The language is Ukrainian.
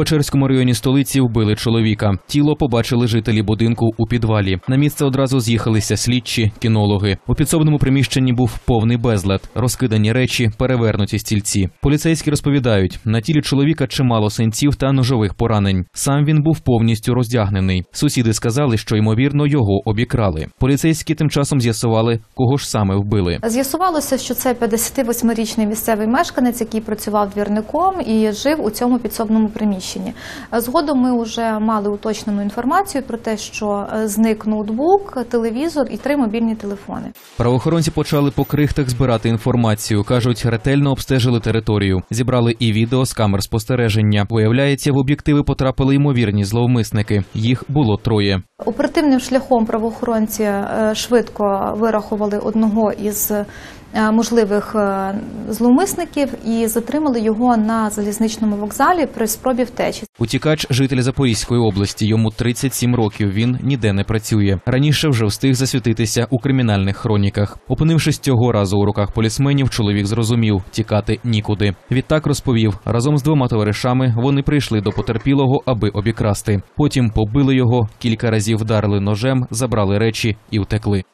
Печерському районі столиці вбили чоловіка. Тіло побачили жителі будинку у підвалі. На місце одразу з'їхалися слідчі, кінологи. У підсобному приміщенні був повний безлад, розкидані речі, перевернуті стільці. Поліцейські розповідають, на тілі чоловіка чимало синців та ножових поранень. Сам він був повністю роздягнений. Сусіди сказали, що ймовірно його обікрали. Поліцейські тим часом з'ясували, кого ж саме вбили. З'ясувалося, що це 58-річний місцевий мешканець, який працював двірником і жив у цьому підсобному приміщенні. Згодом ми вже мали уточнену інформацію про те, що е, зник ноутбук, телевізор і три мобільні телефони. Правоохоронці почали по крихтах збирати інформацію. кажуть, ретельно обстежили територію, зібрали і відео з камер спостереження. Виявляється, в об'єктиви потрапили ймовірні зловмисники. Їх було троє. Оперативним шляхом правоохоронці е, швидко вирахували одного із е, можливих е, зловмисників і затримали його на залізничному вокзалі при спробі втечі. Утікач житель Запорізької області. Йому 37 років. Він ніде не працює. Раніше вже встиг засвітитися у кримінальних хроніках. Опинившись цього разу у руках полісменів, чоловік зрозумів тікати нікуди. Відтак розповів, разом з двома товаришами вони прийшли до потерпілого, аби обікрасти. Потім побили його, кілька разів вдарили ножем, забрали речі і втекли.